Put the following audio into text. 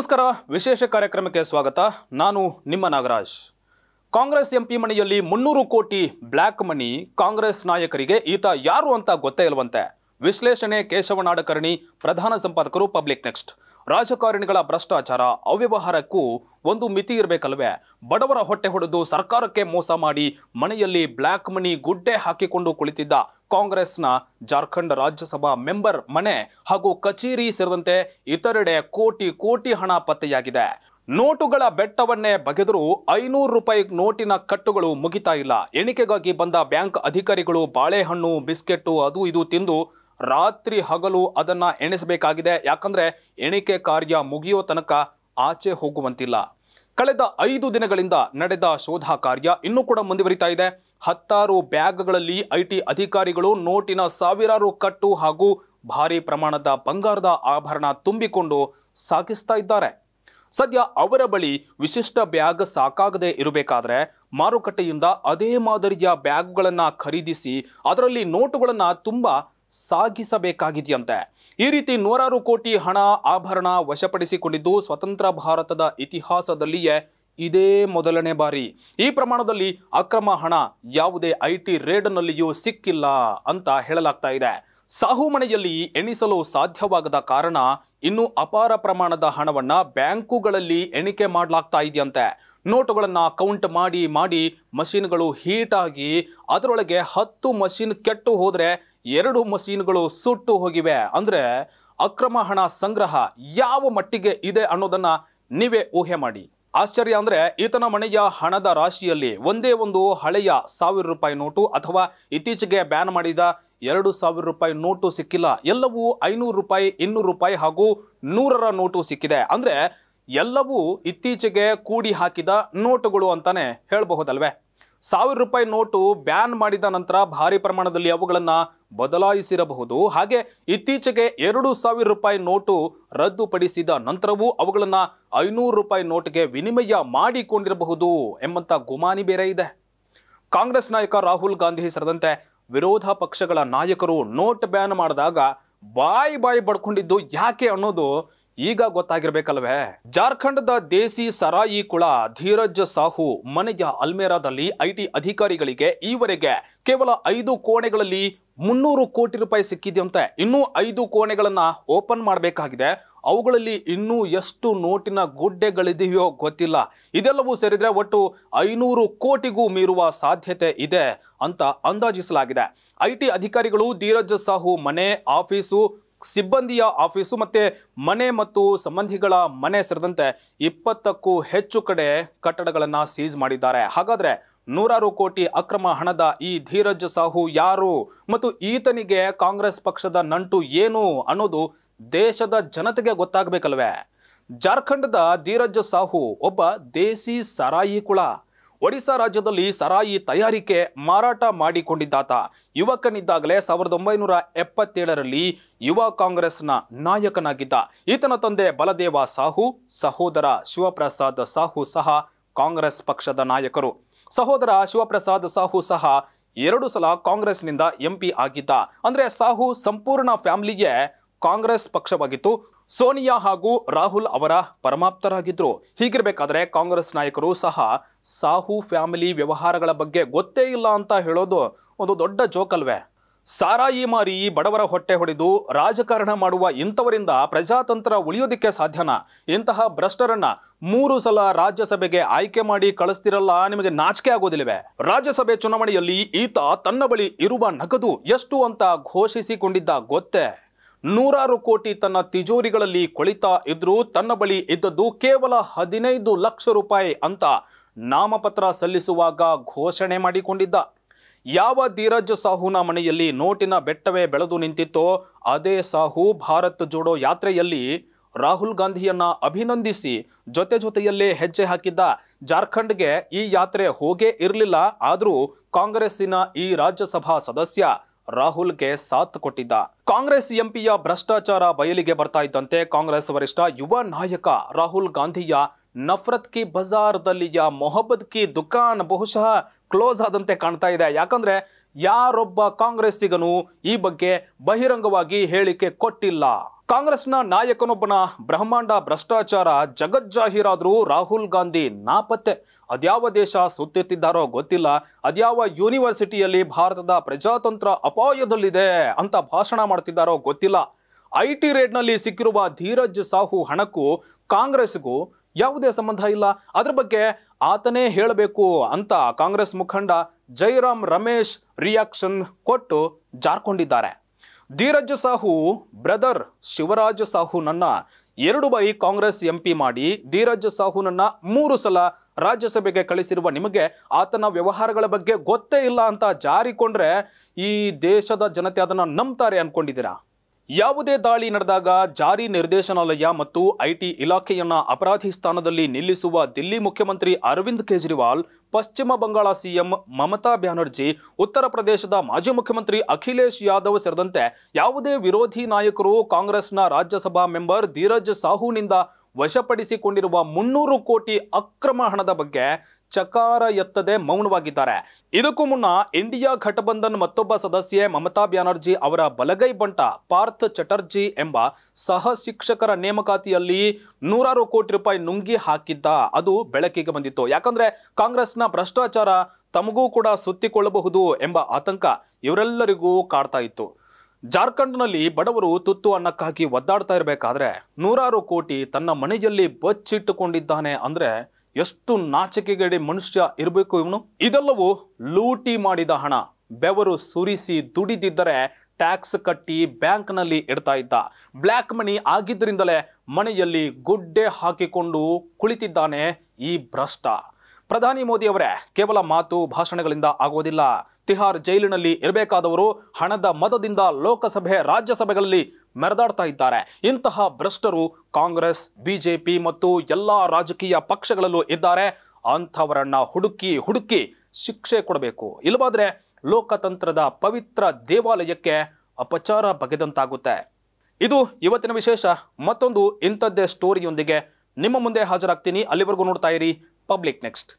ನಮಸ್ಕಾರ. ವಿಶೇಷ ಕಾರ್ಯಕ್ರಮಕ್ಕೆ ಸ್ವಾಗತ. ನಾನು ನಿಮ್ಮ ನಾಗರಾಜ್. ಕಾಂಗ್ರೆಸ್ ಎಂಪಿ ಮನೆಯಲ್ಲಿ ಮುನ್ನೂರು ಕೋಟಿ ಬ್ಲ್ಯಾಕ್ ಮನಿ ಕಾಂಗ್ರೆಸ್ ನಾಯಕರಿಗೆ ಈತ ಯಾರು ಅಂತ ಗೊತ್ತೇ ಇಲ್ವಂತೆ. ವಿಶ್ಲೇಷಣೆ ಕೇಶವ ನಾಡಕರ್ಣಿ ಪ್ರಧಾನ ಸಂಪಾದಕರು, ಪಬ್ಲಿಕ್ ನೆಕ್ಸ್ಟ್. ರಾಜಕಾರಣಿಗಳ ಭ್ರಷ್ಟಾಚಾರ, ಅವ್ಯವಹಾರಕ್ಕೂ ಒಂದು ಮಿತಿ ಇರಬೇಕಲ್ವೇ? ಬಡವರ ಹೊಟ್ಟೆ ಹೊಡೆದು ಸರ್ಕಾರಕ್ಕೆ ಮೋಸ ಮಾಡಿ ಮನೆಯಲ್ಲಿ ಬ್ಲ್ಯಾಕ್ ಮನಿ ಗುಡ್ಡೆ ಹಾಕಿಕೊಂಡು ಕುಳಿತಿದ್ದ ಕಾಂಗ್ರೆಸ್ನ ಜಾರ್ಖಂಡ್ ರಾಜ್ಯಸಭಾ ಮೆಂಬರ್ ಮನೆ ಹಾಗೂ ಕಚೇರಿ ಸೇರಿದಂತೆ ಇತರೆಡೆ ಕೋಟಿ ಕೋಟಿ ಹಣ ಪತ್ತೆಯಾಗಿದೆ. ನೋಟುಗಳ ಬೆಟ್ಟವನ್ನೇ ಬಗೆದರೂ ಐನೂರು ರೂಪಾಯಿ ನೋಟಿನ ಕಟ್ಟುಗಳು ಮುಗಿತಾ ಇಲ್ಲ. ಎಣಿಕೆಗಾಗಿ ಬಂದ ಬ್ಯಾಂಕ್ ಅಧಿಕಾರಿಗಳು ಬಾಳೆಹಣ್ಣು, ಬಿಸ್ಕೆಟ್ಟು, ಅದು ಇದು ತಿಂದು ರಾತ್ರಿ ಹಗಲು ಅದನ್ನ ಎಣಿಸಬೇಕಾಗಿದೆ. ಯಾಕಂದ್ರೆ ಎಣಿಕೆ ಕಾರ್ಯ ಮುಗಿಯೋ ತನಕ ಆಚೆ ಹೋಗುವಂತಿಲ್ಲ. ಕಳೆದ ಐದು ದಿನಗಳಿಂದ ನಡೆದ ಶೋಧ ಕಾರ್ಯ ಇನ್ನೂ ಕೂಡ ಮುಂದುವರಿತಾ ಇದೆ. ಹತ್ತಾರು ಬ್ಯಾಗ್ಗಳಲ್ಲಿ ಐಟಿ ಅಧಿಕಾರಿಗಳು ನೋಟಿನ ಸಾವಿರಾರು ಕಟ್ಟು ಹಾಗೂ ಭಾರಿ ಪ್ರಮಾಣದ ಬಂಗಾರದ ಆಭರಣ ತುಂಬಿಕೊಂಡು ಸಾಗಿಸ್ತಾ ಇದ್ದಾರೆ. ಸದ್ಯ ಅವರ ಬಳಿ ವಿಶಿಷ್ಟ ಬ್ಯಾಗ್ ಸಾಕಾಗದೆ ಇರಬೇಕಾದ್ರೆ ಮಾರುಕಟ್ಟೆಯಿಂದ ಅದೇ ಮಾದರಿಯ ಬ್ಯಾಗ್ಗಳನ್ನ ಖರೀದಿಸಿ ಅದರಲ್ಲಿ ನೋಟುಗಳನ್ನು ತುಂಬಾ ಸಾಗಿಸಬೇಕಾಗಿದೆಯಂತೆ. ಈ ರೀತಿ ನೂರಾರು ಕೋಟಿ ಹಣ ಆಭರಣ ವಶಪಡಿಸಿಕೊಂಡಿದ್ದು ಸ್ವತಂತ್ರ ಭಾರತದ ಇತಿಹಾಸದಲ್ಲಿಯೇ ಇದೇ ಮೊದಲನೇ ಬಾರಿ. ಈ ಪ್ರಮಾಣದಲ್ಲಿ ಅಕ್ರಮ ಹಣ ಯಾವುದೇ ಐ ಟಿ ರೇಡ್ನಲ್ಲಿಯೂ ಸಿಕ್ಕಿಲ್ಲ ಅಂತ ಹೇಳಲಾಗ್ತಾ ಇದೆ. ಸಾಹು ಮನೆಯಲ್ಲಿ ಎಣಿಸಲು ಸಾಧ್ಯವಾಗದ ಕಾರಣ ಇನ್ನು ಅಪಾರ ಪ್ರಮಾಣದ ಹಣವನ್ನ ಬ್ಯಾಂಕುಗಳಲ್ಲಿ ಎಣಿಕೆ ಮಾಡಲಾಗ್ತಾ ಇದೆಯಂತೆ. ನೋಟುಗಳನ್ನ ಕೌಂಟ್ ಮಾಡಿ ಮಾಡಿ ಮಷಿನ್ಗಳು ಹೀಟ್ ಆಗಿ ಅದರೊಳಗೆ ಹತ್ತು ಮಷಿನ್ ಕೆಟ್ಟು ಹೋದ್ರೆ ಎರಡು ಮಷೀನ್ಗಳು ಸುಟ್ಟು ಹೋಗಿವೆ. ಅಂದ್ರೆ ಅಕ್ರಮ ಹಣ ಸಂಗ್ರಹ ಯಾವ ಮಟ್ಟಿಗೆ ಇದೆ ಅನ್ನೋದನ್ನ ನೀವೇ ಊಹೆ ಮಾಡಿ. ಆಶ್ಚರ್ಯ ಅಂದ್ರೆ ಈತನ ಮನೆಯ ಹಣದ ರಾಶಿಯಲ್ಲಿ ಒಂದೇ ಒಂದು ಹಳೆಯ ಸಾವಿರ ರೂಪಾಯಿ ನೋಟು ಅಥವಾ ಇತ್ತೀಚೆಗೆ ಬ್ಯಾನ್ ಮಾಡಿದ ಎರಡು ಸಾವಿರ ರೂಪಾಯಿ ನೋಟು ಸಿಕ್ಕಿಲ್ಲ. ಎಲ್ಲವೂ ಐನೂರು ರೂಪಾಯಿ, ಇನ್ನೂರು ರೂಪಾಯಿ ಹಾಗೂ ನೂರರ ನೋಟು ಸಿಕ್ಕಿದೆ. ಅಂದ್ರೆ ಎಲ್ಲವೂ ಇತ್ತೀಚೆಗೆ ಕೂಡಿ ಹಾಕಿದ ನೋಟುಗಳು ಅಂತಾನೆ ಹೇಳಬಹುದಲ್ವೇ? ಸಾವಿರ ರೂಪಾಯಿ ನೋಟು ಬ್ಯಾನ್ ಮಾಡಿದ ನಂತರ ಭಾರಿ ಪ್ರಮಾಣದಲ್ಲಿ ಅವುಗಳನ್ನು ಬದಲಾಯಿಸಿರಬಹುದು. ಹಾಗೆ ಇತ್ತೀಚೆಗೆ ಎರಡು ಸಾವಿರ ರೂಪಾಯಿ ನೋಟು ರದ್ದುಪಡಿಸಿದ ನಂತರವೂ ಅವುಗಳನ್ನು ಐನೂರು ರೂಪಾಯಿ ನೋಟ್ಗೆ ವಿನಿಮಯ ಮಾಡಿಕೊಂಡಿರಬಹುದು ಎಂಬಂಥ ಗುಮಾನಿ ಬೇರೆ ಇದೆ. ಕಾಂಗ್ರೆಸ್ ನಾಯಕ ರಾಹುಲ್ ಗಾಂಧಿ ಸೇರಿದಂತೆ ವಿರೋಧ ಪಕ್ಷಗಳ ನಾಯಕರು ನೋಟ್ ಬ್ಯಾನ್ ಮಾಡಿದಾಗ ಬಾಯಿ ಬಾಯಿ ಪಡ್ಕೊಂಡಿದ್ದು ಯಾಕೆ ಅನ್ನೋದು ಈಗ ಗೊತ್ತಾಗಿರ್ಬೇಕಲ್ವೇ? ಜಾರ್ಖಂಡ್ದ ದೇಸಿ ಸರಾಯಿ ಕುಳ ಧೀರಜ್ ಸಾಹು ಮನೆಯ ಅಲ್ಮೇರಾದಲ್ಲಿ ಐಟಿ ಅಧಿಕಾರಿಗಳಿಗೆ ಈವರೆಗೆ ಕೇವಲ ಐದು ಕೋಣೆಗಳಲ್ಲಿ ಮುನ್ನೂರು ಕೋಟಿ ರೂಪಾಯಿ ಸಿಕ್ಕಿದೆಯಂತೆ. ಇನ್ನೂ ಐದು ಕೋಣೆಗಳನ್ನ ಓಪನ್ ಮಾಡಬೇಕಾಗಿದೆ. ಅವುಗಳಲ್ಲಿ ಇನ್ನೂ ಎಷ್ಟು ನೋಟಿನ ಗುಡ್ಡೆಗಳಿದೆಯೋ ಗೊತ್ತಿಲ್ಲ. ಇದೆಲ್ಲವೂ ಸೇರಿದ್ರೆ ಒಟ್ಟು ಐನೂರು ಕೋಟಿಗೂ ಮೀರುವ ಸಾಧ್ಯತೆ ಇದೆ ಅಂತ ಅಂದಾಜಿಸಲಾಗಿದೆ. ಐಟಿ ಅಧಿಕಾರಿಗಳು ಧೀರಜ್ ಸಾಹು ಮನೆ, ಆಫೀಸು ಸಿಬ್ಬಂದಿಯ ಆಫೀಸು ಮತ್ತೆ ಮನೆ ಮತ್ತು ಸಂಬಂಧಿಗಳ ಮನೆ ಸೇರಿದಂತೆ ಇಪ್ಪತ್ತಕ್ಕೂ ಹೆಚ್ಚು ಕಡೆ ಕಟ್ಟಡಗಳನ್ನು ಸೀಸ್ ಮಾಡಿದ್ದಾರೆ. ಹಾಗಾದ್ರೆ ನೂರಾರು ಕೋಟಿ ಅಕ್ರಮ ಹಣದ ಈ ಧೀರಜ್ ಸಾಹು ಯಾರು ಮತ್ತು ಈತನಿಗೆ ಕಾಂಗ್ರೆಸ್ ಪಕ್ಷದ ನಂಟು ಏನು ಅನ್ನೋದು ದೇಶದ ಜನತೆಗೆ ಗೊತ್ತಾಗಬೇಕಲ್ವೇ? ಜಾರ್ಖಂಡ್ದ ಧೀರಜ್ ಸಾಹು ಒಬ್ಬ ದೇಸಿ ಸರಾಯಿ ಕುಳ ಒಡಿಶಾ ರಾಜ್ಯದಲ್ಲಿ ಸರಾಯಿ ತಯಾರಿಕೆ ಮಾರಾಟ ಮಾಡಿಕೊಂಡಿದ್ದಾತ. ಯುವಕನಿದ್ದಾಗಲೇ ಸಾವಿರದ ಒಂಬೈನೂರ ಎಪ್ಪತ್ತೇಳರಲ್ಲಿ ಯುವ ಕಾಂಗ್ರೆಸ್ನ ನಾಯಕನಾಗಿದ್ದ. ಈತನ ತಂದೆ ಬಲದೇವ ಸಾಹು, ಸಹೋದರ ಶಿವಪ್ರಸಾದ್ ಸಾಹು ಸಹ ಕಾಂಗ್ರೆಸ್ ಪಕ್ಷದ ನಾಯಕರು. ಸಹೋದರ ಶಿವಪ್ರಸಾದ್ ಸಾಹು ಸಹ ಎರಡು ಸಲ ಕಾಂಗ್ರೆಸ್ನಿಂದ ಎಂಪಿ ಆಗಿದ್ದ. ಅಂದರೆ ಸಾಹು ಸಂಪೂರ್ಣ ಫ್ಯಾಮಿಲಿಗೆ ಕಾಂಗ್ರೆಸ್ ಪಕ್ಷವಾಗಿತ್ತು. ಸೋನಿಯಾ ಹಾಗೂ ರಾಹುಲ್ ಅವರ ಪರಮಾಪ್ತರಾಗಿದ್ದರು ಹೀಗಿರಬೇಕಾದ್ರೆ ಕಾಂಗ್ರೆಸ್ ನಾಯಕರು ಸಹ ಸಾಹು ಫ್ಯಾಮಿಲಿ ವ್ಯವಹಾರಗಳ ಬಗ್ಗೆ ಗೊತ್ತೇ ಇಲ್ಲ ಅಂತ ಹೇಳೋದು ಒಂದು ದೊಡ್ಡ ಜೋಕಲ್ವೇ. ಸಾರಾಯಿ ಮಾರಿ ಬಡವರ ಹೊಟ್ಟೆ ಹೊಡೆದು ರಾಜಕಾರಣ ಮಾಡುವ ಇಂಥವರಿಂದ ಪ್ರಜಾತಂತ್ರ ಉಳಿಯೋದಿಕ್ಕೆ ಸಾಧ್ಯನಾ? ಇಂತಹ ಭ್ರಷ್ಟರನ್ನ ಮೂರು ಸಲ ರಾಜ್ಯಸಭೆಗೆ ಆಯ್ಕೆ ಮಾಡಿ ಕಳಿಸ್ತಿರಲ್ಲ ನಿಮಗೆ ನಾಚಿಕೆ ಆಗೋದಿಲ್ವೇ? ರಾಜ್ಯಸಭೆ ಚುನಾವಣೆಯಲ್ಲಿ ಈತ ತನ್ನ ಬಳಿ ಇರುವ ನಗದು ಎಷ್ಟು ಅಂತ ಘೋಷಿಸಿಕೊಂಡಿದ್ದ ಗೊತ್ತೇ? ನೂರಾರು ಕೋಟಿ ತನ್ನ ತಿಜೋರಿಗಳಲ್ಲಿ ಕೊಳಿತಾ ಇದ್ರೂ ತನ್ನ ಬಳಿ ಇದ್ದದ್ದು ಕೇವಲ ಹದಿನೈದು ಲಕ್ಷ ರೂಪಾಯಿ ಅಂತ ನಾಮಪತ್ರ ಸಲ್ಲಿಸುವಾಗ ಘೋಷಣೆ ಮಾಡಿಕೊಂಡಿದ್ದ. ಯಾವ ಧೀರಜ್ ಸಾಹುನ ಮನೆಯಲ್ಲಿ ನೋಟಿನ ಬೆಟ್ಟವೇ ಬೆಳೆದು ನಿಂತಿತ್ತೋ, ಅದೇ ಸಾಹು ಭಾರತ್ ಜೋಡೋ ಯಾತ್ರೆಯಲ್ಲಿ ರಾಹುಲ್ ಗಾಂಧಿಯನ್ನ ಅಭಿನಂದಿಸಿ ಜೊತೆ ಜೊತೆಯಲ್ಲೇ ಹೆಜ್ಜೆ ಹಾಕಿದ್ದ. ಜಾರ್ಖಂಡ್ಗೆ ಈ ಯಾತ್ರೆ ಹೋಗೇ ಇರಲಿಲ್ಲ, ಆದರೂ ಕಾಂಗ್ರೆಸ್ಸಿನ ಈ ರಾಜ್ಯಸಭಾ ಸದಸ್ಯ ರಾಹುಲ್ಗೆ ಸಾಥ್ ಕೊಟ್ಟಿದ್ದ. ಕಾಂಗ್ರೆಸ್ ಎಂಪಿಯ ಭ್ರಷ್ಟಾಚಾರ ಬಯಲಿಗೆ ಬರ್ತಾ ಇದ್ದಂತೆ ಕಾಂಗ್ರೆಸ್ ವರಿಷ್ಠ ಯುವ ನಾಯಕ ರಾಹುಲ್ ಗಾಂಧಿಯ ನಫರತ್ ಕಿ ಬಜಾರ್ದಲ್ಲಿಯ ಮೊಹಬ್ಬತ್ ಕಿ ದುಕಾನ್ ಬಹುಶಃ ಕ್ಲೋಸ್ ಆದಂತೆ ಕಾಣ್ತಾ ಇದೆ. ಯಾಕಂದ್ರೆ ಯಾರೊಬ್ಬ ಕಾಂಗ್ರೆಸ್ಸಿಗನು ಈ ಬಗ್ಗೆ ಬಹಿರಂಗವಾಗಿ ಹೇಳಿಕೆ ಕೊಟ್ಟಿಲ್ಲ. ಕಾಂಗ್ರೆಸ್ನ ನಾಯಕನೊಬ್ಬನ ಬ್ರಹ್ಮಾಂಡ ಭ್ರಷ್ಟಾಚಾರ ಜಗಜ್ಜಾಹೀರಾದ್ರೂ ರಾಹುಲ್ ಗಾಂಧಿ ನಾಪತ್ತೆ. ಅದ್ಯಾವ ದೇಶ ಸುತ್ತಿತ್ತಿದ್ದಾರೋ ಗೊತ್ತಿಲ್ಲ. ಅದ್ಯಾವ ಯೂನಿವರ್ಸಿಟಿಯಲ್ಲಿ ಭಾರತದ ಪ್ರಜಾತಂತ್ರ ಅಪಾಯದಲ್ಲಿದೆ ಅಂತ ಭಾಷಣ ಮಾಡ್ತಿದ್ದಾರೋ ಗೊತ್ತಿಲ್ಲ. ಐ ಟಿ ರೇಡ್ನಲ್ಲಿ ಸಿಕ್ಕಿರುವ ಧೀರಜ್ ಸಾಹು ಹಣಕ್ಕೂ ಕಾಂಗ್ರೆಸ್ಗೂ ಯಾವುದೇ ಸಂಬಂಧ ಇಲ್ಲ. ಅದ್ರ ಬಗ್ಗೆ ಆತನೇ ಹೇಳಬೇಕು ಅಂತ ಕಾಂಗ್ರೆಸ್ ಮುಖಂಡ ಜೈರಾಮ್ ರಮೇಶ್ ರಿಯಾಕ್ಷನ್ ಕೊಟ್ಟು ಜಾರ್ಕೊಂಡಿದ್ದಾರೆ. ಧೀರಜ್ ಸಾಹು ಬ್ರದರ್ ಶಿವರಾಜ್ ಸಾಹುನನ್ನ ಎರಡು ಬಾರಿ ಕಾಂಗ್ರೆಸ್ ಎಂಪಿ ಮಾಡಿ ಧೀರಜ್ ಸಾಹುನನ್ನ ಮೂರು ಸಲ ರಾಜ್ಯಸಭೆಗೆ ಕಳಿಸಿರುವ ನಿಮಗೆ ಆತನ ವ್ಯವಹಾರಗಳ ಬಗ್ಗೆ ಗೊತ್ತೇ ಇಲ್ಲ ಅಂತ ಜಾರಿಕೊಂಡ್ರೆ ಈ ದೇಶದ ಜನತೆ ಅದನ್ನು ನಂಬ್ತಾರೆ ಅನ್ಕೊಂಡಿದ್ದೀರಾ? ಯಾವುದೇ ದಾಳಿ ನಡೆದಾಗ ಜಾರಿ ನಿರ್ದೇಶನಾಲಯ ಮತ್ತು ಐಟಿ ಇಲಾಖೆಯನ್ನ ಅಪರಾಧಿ ಸ್ಥಾನದಲ್ಲಿ ನಿಲ್ಲಿಸುವ ದಿಲ್ಲಿ ಮುಖ್ಯಮಂತ್ರಿ ಅರವಿಂದ್ ಕೇಜ್ರಿವಾಲ್, ಪಶ್ಚಿಮ ಬಂಗಾಳ ಸಿಎಂ ಮಮತಾ ಬ್ಯಾನರ್ಜಿ, ಉತ್ತರ ಪ್ರದೇಶದ ಮಾಜಿ ಮುಖ್ಯಮಂತ್ರಿ ಅಖಿಲೇಶ್ ಯಾದವ್ ಸೇರಿದಂತೆ ಯಾವುದೇ ವಿರೋಧಿ ನಾಯಕರು ಕಾಂಗ್ರೆಸ್ನ ರಾಜ್ಯಸಭಾ ಮೆಂಬರ್ ಧೀರಜ್ ಸಾಹುನಿಂದ ವಶಪಡಿಸಿಕೊಂಡಿರುವ ಮುನ್ನೂರು ಕೋಟಿ ಅಕ್ರಮ ಹಣದ ಬಗ್ಗೆ ಚಕಾರ ಎತ್ತದೆ ಮೌನವಾಗಿದ್ದಾರೆ. ಇದಕ್ಕೂ ಮುನ್ನ ಇಂಡಿಯಾ ಘಟಬಂಧನ್ ಮತ್ತೊಬ್ಬ ಸದಸ್ಯೆ ಮಮತಾ ಬ್ಯಾನರ್ಜಿ ಅವರ ಬಲಗೈ ಬಂಟ ಪಾರ್ಥ್ ಚಟರ್ಜಿ ಎಂಬ ಸಹ ಶಿಕ್ಷಕರ ನೇಮಕಾತಿಯಲ್ಲಿ ನೂರಾರು ಕೋಟಿ ರೂಪಾಯಿ ನುಂಗಿ ಹಾಕಿದ್ದ. ಅದು ಬೆಳಕಿಗೆ ಬಂದಿತ್ತು. ಯಾಕಂದ್ರೆ ಕಾಂಗ್ರೆಸ್ನ ಭ್ರಷ್ಟಾಚಾರ ತಮಗೂ ಕೂಡ ಸುತ್ತಿಕೊಳ್ಳಬಹುದು ಎಂಬ ಆತಂಕ ಇವರೆಲ್ಲರಿಗೂ ಕಾಡ್ತಾ ಇತ್ತು. ಜಾರ್ಖಂಡ್ನಲ್ಲಿ ಬಡವರು ತುತ್ತು ಅನ್ನಕ್ಕಾಗಿ ಒದ್ದಾಡ್ತಾ ಇರಬೇಕಾದ್ರೆ ನೂರಾರು ಕೋಟಿ ತನ್ನ ಮನೆಯಲ್ಲಿ ಬಚ್ಚಿಟ್ಟುಕೊಂಡಿದ್ದಾನೆ ಅಂದ್ರೆ ಎಷ್ಟು ನಾಚಿಕೆಗಡಿ ಮನುಷ್ಯ ಇರಬೇಕು ಇವನು? ಇದೆಲ್ಲವೂ ಲೂಟಿ ಮಾಡಿದ ಹಣ. ಬೆವರು ಸುರಿಸಿ ದುಡಿದಿದ್ದರೆ ಟ್ಯಾಕ್ಸ್ ಕಟ್ಟಿ ಬ್ಯಾಂಕ್ನಲ್ಲಿ ಇಡ್ತಾ ಇದ್ದ. ಬ್ಲ್ಯಾಕ್ ಮನಿ ಆಗಿದ್ದರಿಂದಲೇ ಮನೆಯಲ್ಲಿ ಗುಡ್ಡೆ ಹಾಕಿಕೊಂಡು ಕುಳಿತಿದ್ದಾನೆ ಈ ಭ್ರಷ್ಟ. ಪ್ರಧಾನಿ ಮೋದಿ ಅವರೇ, ಕೇವಲ ಮಾತು ಭಾಷಣಗಳಿಂದ ಆಗೋದಿಲ್ಲ. ತಿಹಾರ್ ಜೈಲಿನಲ್ಲಿ ಇರಬೇಕಾದವರು ಹಣದ ಮತದಿಂದ ಲೋಕಸಭೆ, ರಾಜ್ಯಸಭೆಗಳಲ್ಲಿ ಮೆರೆದಾಡ್ತಾ ಇದ್ದಾರೆ. ಇಂತಹ ಭ್ರಷ್ಟರು ಕಾಂಗ್ರೆಸ್, ಬಿಜೆಪಿ ಮತ್ತು ಎಲ್ಲಾ ರಾಜಕೀಯ ಪಕ್ಷಗಳಲ್ಲೂ ಇದ್ದಾರೆ. ಅಂಥವರನ್ನ ಹುಡುಕಿ ಹುಡುಕಿ ಶಿಕ್ಷೆ ಕೊಡಬೇಕು. ಇಲ್ಲವಾದ್ರೆ ಲೋಕತಂತ್ರದ ಪವಿತ್ರ ದೇವಾಲಯಕ್ಕೆ ಅಪಚಾರ ಬಗೆದಂತಾಗುತ್ತೆ. ಇದು ಇವತ್ತಿನ ವಿಶೇಷ. ಮತ್ತೊಂದು ಇಂಥದ್ದೇ ಸ್ಟೋರಿಯೊಂದಿಗೆ ನಿಮ್ಮ ಮುಂದೆ ಹಾಜರಾಗ್ತೀನಿ. ಅಲ್ಲಿವರೆಗೂ ನೋಡ್ತಾ ಇರಿ ಪಬ್ಲಿಕ್ ನೆಕ್ಸ್ಟ್